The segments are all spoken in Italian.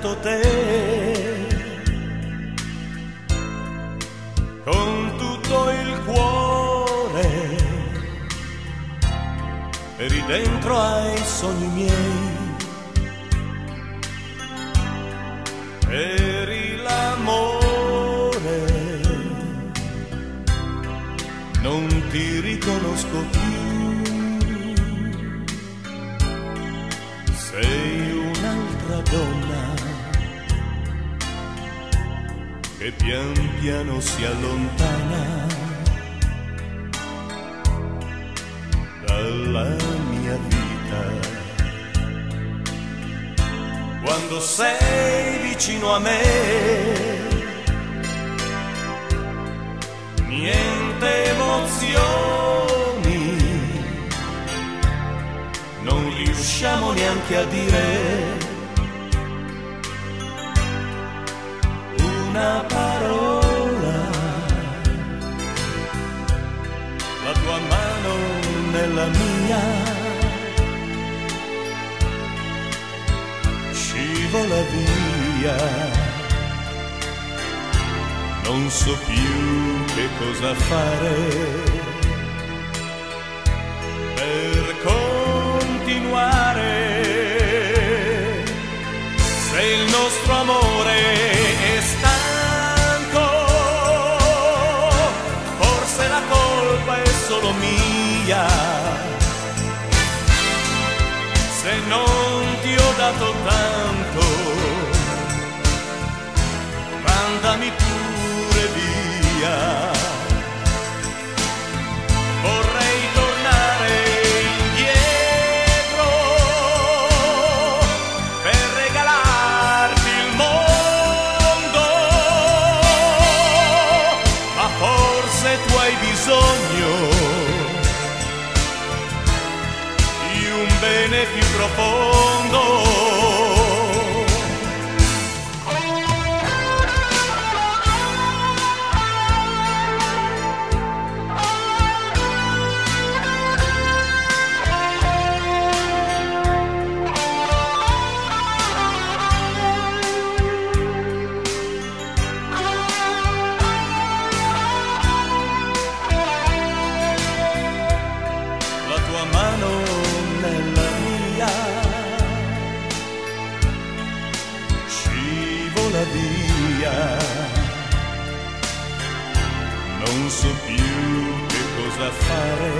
te. Con tutto il cuore eri dentro ai sogni miei. Eri che pian piano si allontana dalla mia vita. Quando sei vicino a me, niente emozioni, non riusciamo neanche a dire una parola, la tua mano nella mia. Scivola via, non so più che cosa fare. Per continuare. Se il nostro amore la colpa è solo mia. Se non ti ho dato tanto, un bene più profondo. la tua mano non so più che cosa fare.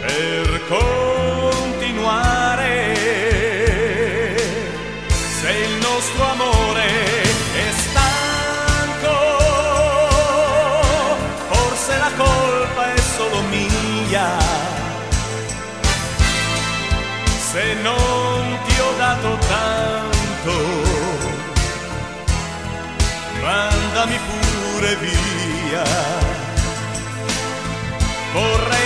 Per continuare se il nostro amore è stanco forse la colpa è solo mia. Se non mandami pure via. Vorrei